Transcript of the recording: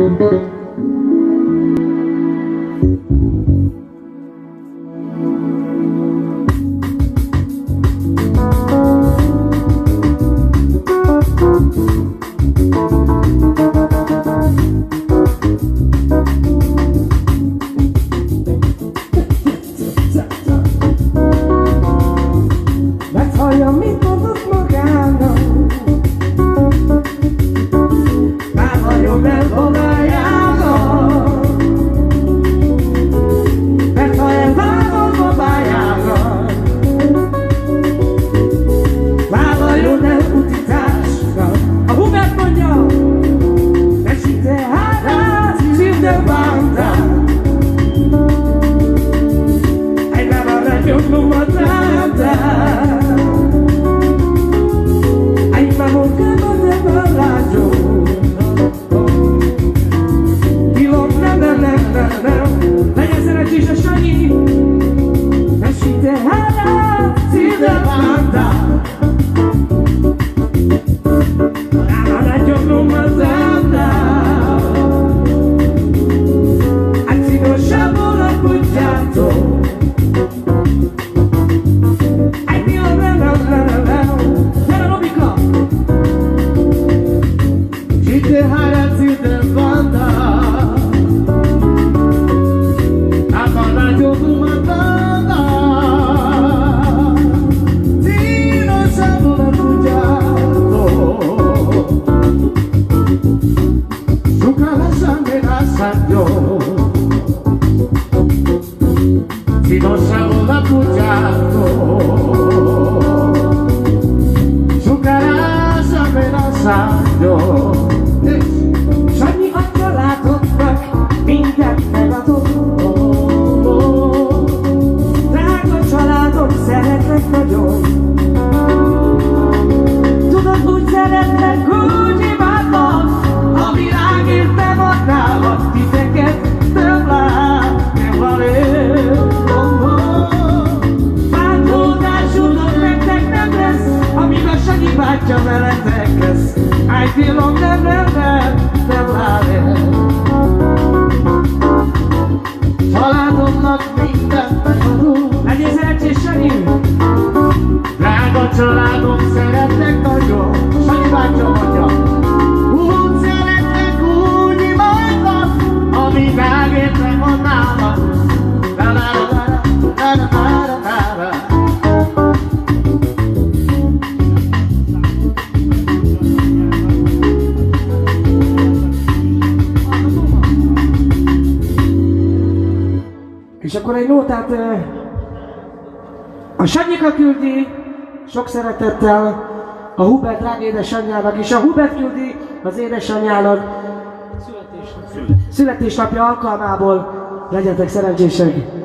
Thank you. vou matar. Take the heart out to the bone. látja veletek ezt, I belong, nem, nem, nem, nem lát el. Családomnak minden megadó, egy ezer csisanyi, drága családom És akkor egy nótát a Sanyika küldi, sok szeretettel a Hubert drága édesanyjának, és a Hubert küldi az édesanyjának születésnapja, születésnapja alkalmából. Legyetek szerencsések!